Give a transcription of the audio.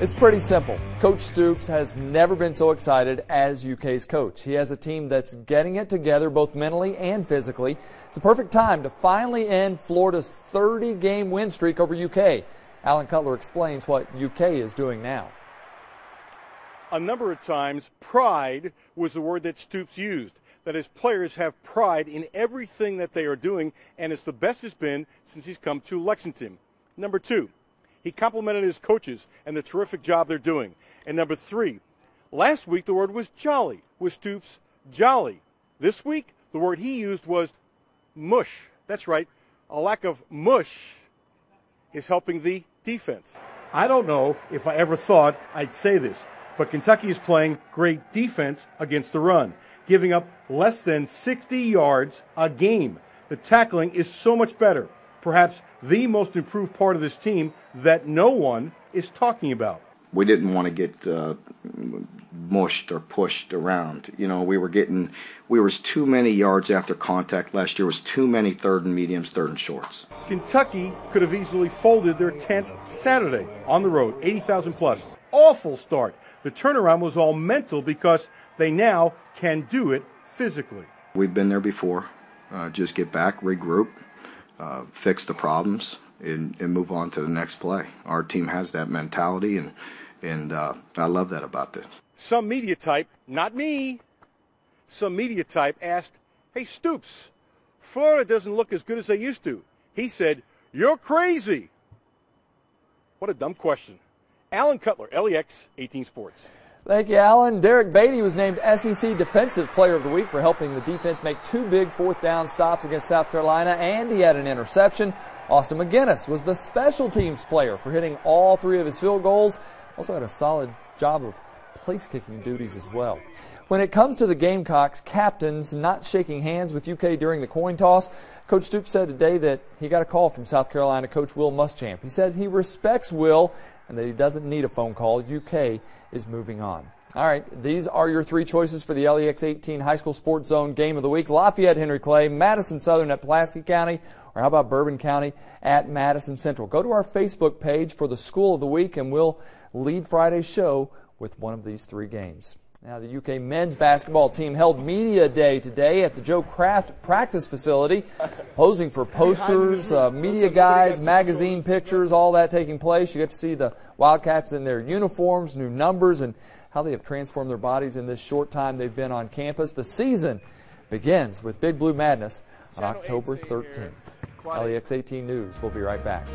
It's pretty simple. Coach Stoops has never been so excited as UK's coach. He has a team that's getting it together both mentally and physically. It's a perfect time to finally end Florida's 30 game win streak over UK. Alan Cutler explains what UK is doing now. A number of times, pride was the word that Stoops used. That his players have pride in everything that they are doing, and it's the best it's been since he's come to Lexington. Number two, he complimented his coaches and the terrific job they're doing. And number three, last week the word was jolly, was Stoops jolly. This week the word he used was mush. That's right, a lack of mush is helping the defense. I don't know if I ever thought I'd say this, but Kentucky is playing great defense against the run, giving up less than 60 yards a game. The tackling is so much better perhaps the most improved part of this team that no one is talking about. We didn't want to get uh, mushed or pushed around. You know, we were getting, we was too many yards after contact last year. Was too many third and mediums, third and shorts. Kentucky could have easily folded their tent Saturday on the road, 80,000 plus. Awful start. The turnaround was all mental because they now can do it physically. We've been there before. Uh, just get back, regroup, uh, fix the problems and, and, move on to the next play. Our team has that mentality, and and uh, I love that about this. Some media type, not me, some media type asked, "Hey Stoops, Florida doesn't look as good as they used to." He said, "You're crazy." What a dumb question. Alan Cutler, LEX 18 Sports. Thank you, Alan. Derrick Baity was named SEC Defensive Player of the Week for helping the defense make two big fourth down stops against South Carolina, and he had an interception. Austin MacGinnis was the special teams player for hitting all three of his field goals. Also had a solid job of place kicking duties as well. When it comes to the Gamecocks captains not shaking hands with UK during the coin toss, Coach Stoops said today that he got a call from South Carolina coach Will Muschamp. He said he respects Will and that he doesn't need a phone call. UK is moving on. All right, these are your three choices for the LEX 18 High School Sports Zone Game of the Week. Lafayette Henry Clay, Madison Southern at Pulaski County, or how about Bourbon County at Madison Central? Go to our Facebook page for the School of the Week, and we'll lead Friday's show with one of these three games. Now, the UK men's basketball team held Media Day today at the Joe Craft practice facility, posing for posters, uh, media guides, magazine pictures, all that taking place. You get to see the Wildcats in their uniforms, new numbers, and how they have transformed their bodies in this short time they've been on campus. The season begins with Big Blue Madness on October 13th. LEX 18 News. We'll be right back.